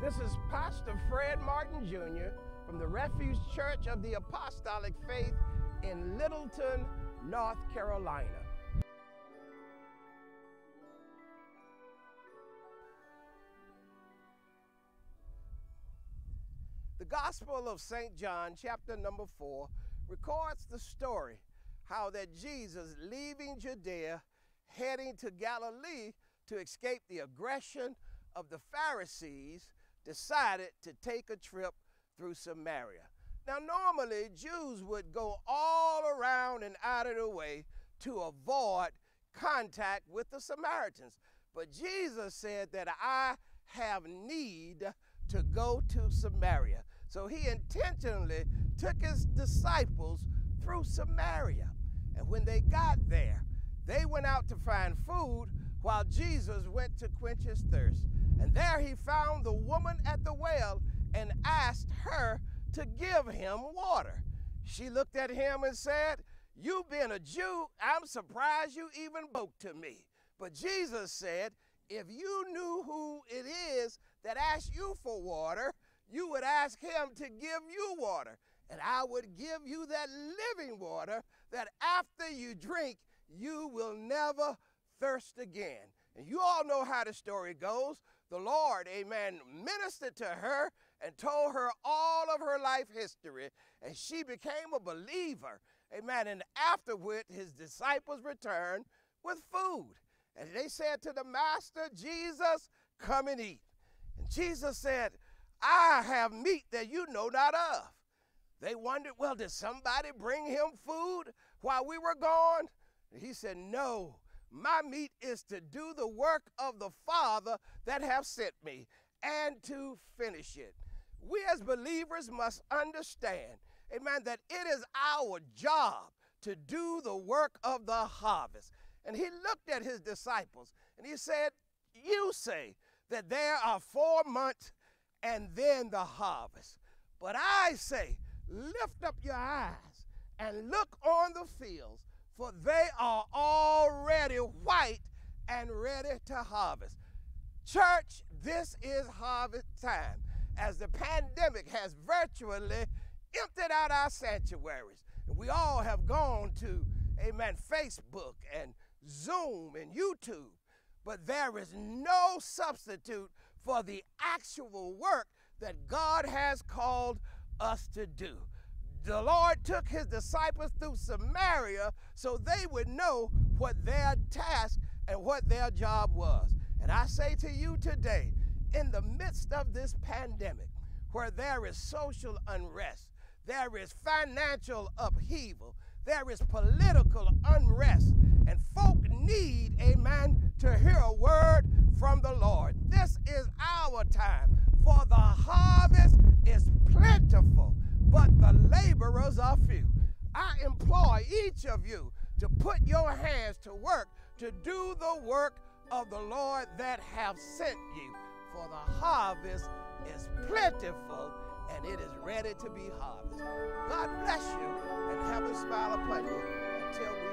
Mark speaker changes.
Speaker 1: This is Pastor Fred Martin Jr. from the Refuge Church of the Apostolic Faith in Littleton, North Carolina. The Gospel of St. John, chapter number 4, records the story how that Jesus, leaving Judea, heading to Galilee to escape the aggression of the Pharisees, decided to take a trip through Samaria. Now, normally, Jews would go all around and out of the way to avoid contact with the Samaritans. But Jesus said that I have need to go to Samaria. So he intentionally took his disciples through Samaria. And when they got there, they went out to find food while Jesus went to quench his thirst. And there he found the woman at the well and asked her to give him water. She looked at him and said, You being a Jew, I'm surprised you even spoke to me. But Jesus said, If you knew who it is that asked you for water, you would ask him to give you water. And I would give you that living water that after you drink, you will never thirst again. And you all know how the story goes. The Lord, amen, ministered to her and told her all of her life history, and she became a believer. Amen. And afterward, his disciples returned with food. And they said to the master, Jesus, come and eat. And Jesus said, I have meat that you know not of. They wondered, well, did somebody bring him food while we were gone? And he said, No, my meat is to do the work of the Father that have sent me and to finish it. We as believers must understand, amen, that it is our job to do the work of the harvest. And he looked at his disciples and he said, You say that there are four months and then the harvest. But I say, lift up your eyes and look on the fields, for they are already white and ready to harvest. Church, this is harvest time as the pandemic has virtually emptied out our sanctuaries. And we all have gone to, amen, Facebook and Zoom and YouTube. But there is no substitute for the actual work that God has called us to do. The Lord took his disciples through Samaria so they would know what their task and what their job was. And I say to you today, in the midst of this pandemic, where there is social unrest, there is financial upheaval, there is political unrest, and folk need, amen, to hear a word from the Lord. This is our time, for the harvest is plentiful, but the laborers are few. I implore each of you to put your hands to work to do the work of the Lord that have sent you, for the harvest is plentiful and it is ready to be harvested. God bless you and have a smile upon you until